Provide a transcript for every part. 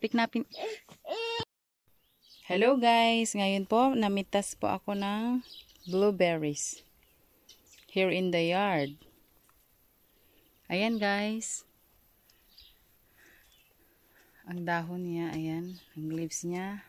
topic natin. Hello guys, ngayon po namitas po ako ng blueberries here in the yard. Ayan guys. Ang dahon niya, ayan, ang leaves niya.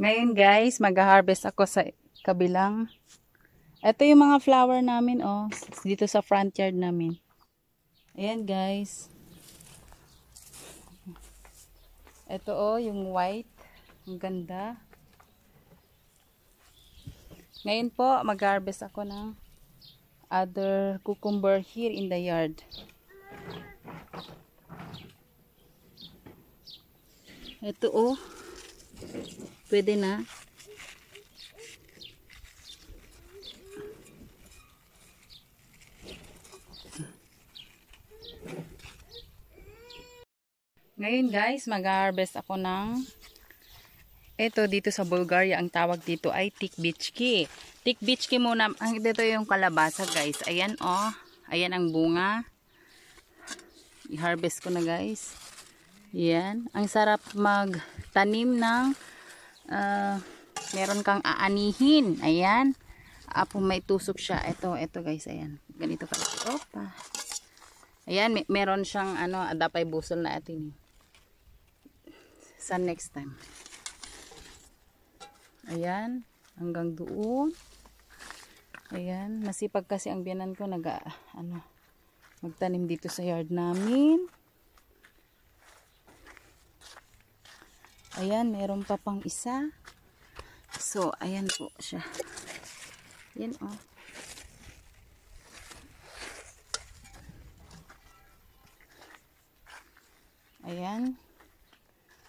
Ngayon guys, mag-harvest ako sa kabilang. Ito yung mga flower namin oh, dito sa front yard namin. Ayan guys. Ito oh, yung white. Ang ganda. Ngayon po, mag-harvest ako ng other cucumber here in the yard. Ito oh. Pwede na. Ngayon guys, mag-harvest ako ng ito dito sa Bulgaria, ang tawag dito ay tikbichki. Tikbichki muna, ang dito yung kalabasa guys. Ayan oh, ayan ang bunga. I-harvest ko na guys. Yan, ang sarap magtanim ng uh, meron kang aanihin. Ayan. Apo may tusok siya. Ito, ito guys, ayan. Ganito pala. Opa. Ayan, may, meron siyang ano, adapay busol na atin. Sa next time. Ayan, hanggang doon. Ayan, masipag kasi ang biyanan ko nag ano, magtanim dito sa yard namin. Ayan, meron pa pang isa. So, ayan po siya. Ayan, oh. Ayan.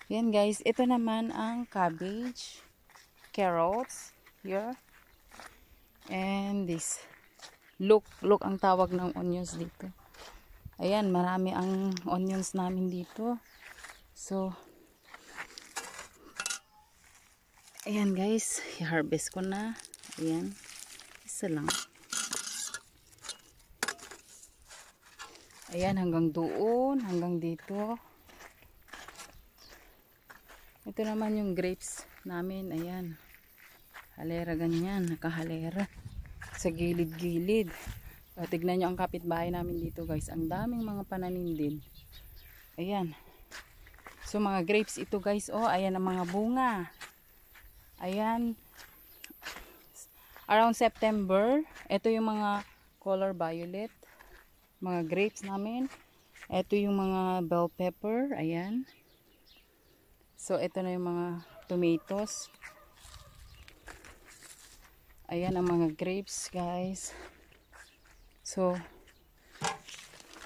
Ayan, guys. Ito naman ang cabbage, carrots, here. And this. Look, look ang tawag ng onions dito. Ayan, marami ang onions namin dito. So, Ayan guys, i-harvest ko na. Ayan. Isa lang. Ayan, hanggang doon, hanggang dito. Ito naman yung grapes namin. Ayan. Halera ganyan, nakahalera. Sa gilid-gilid. O, tignan nyo ang kapitbahay namin dito guys. Ang daming mga pananim din. Ayan. So mga grapes ito guys. Oh, ayan ang mga bunga. Ayan. Around September, ito yung mga color violet. Mga grapes namin. Ito yung mga bell pepper. Ayan. So, ito na yung mga tomatoes. Ayan ang mga grapes, guys. So,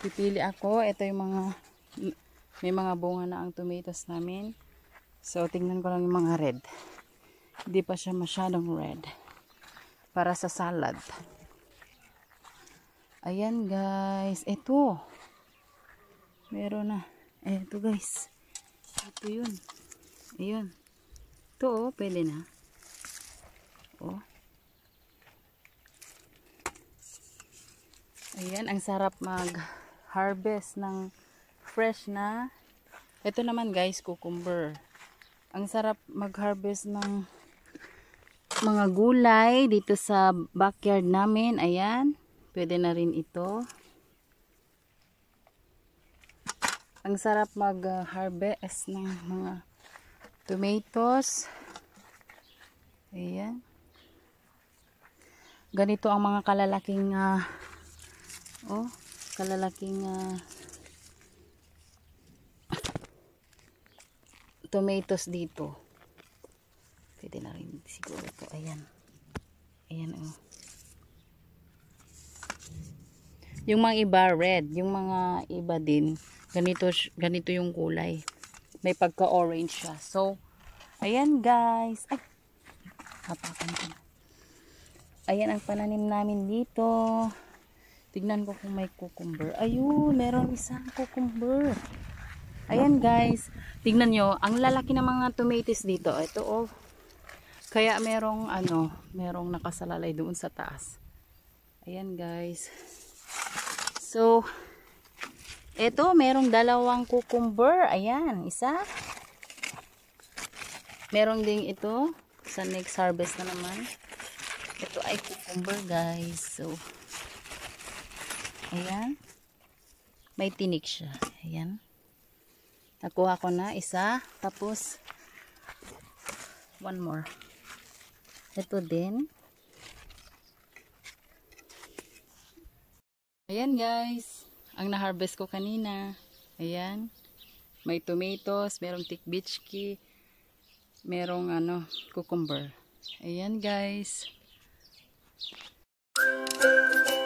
pipili ako. Ito yung mga may mga bunga na ang tomatoes namin. So, tingnan ko lang yung mga red. Hindi pa siya masyadong red. Para sa salad. Ayan guys. Ito. Meron na. Ito guys. Ito yun. Ayun. Ito oh. Pwede na. Oh. Ayan. Ang sarap mag-harvest ng fresh na. Ito naman guys. Cucumber. Ang sarap mag-harvest ng mga gulay dito sa backyard namin. Ayan. Pwede na rin ito. Ang sarap mag-harvest ng mga tomatoes. Ayan. Ganito ang mga kalalaking uh, oh, kalalaking uh, tomatoes dito. Pwede na rin siguro ito. Ayan. Ayan oh. Yung mga iba red. Yung mga iba din. Ganito, ganito yung kulay. May pagka-orange siya. So, ayan guys. Ay! Hapakan ko Ayan ang pananim namin dito. Tignan ko kung may cucumber. Ayun, meron isang cucumber. Ayan guys. Tignan nyo, ang lalaki ng mga tomatoes dito. Ito oh. Kaya merong ano, merong nakasalalay doon sa taas. Ayan guys. So, eto, merong dalawang cucumber. Ayan, isa. Merong ding ito sa next harvest na naman. Ito ay cucumber guys. So, ayan. May tinik siya. Ayan. Nakuha ko na isa. Tapos, one more. Ito din. Ayan guys, ang na-harvest ko kanina. Ayan. May tomatoes, merong tikbichki, merong ano, cucumber. Ayan guys. Ayan guys.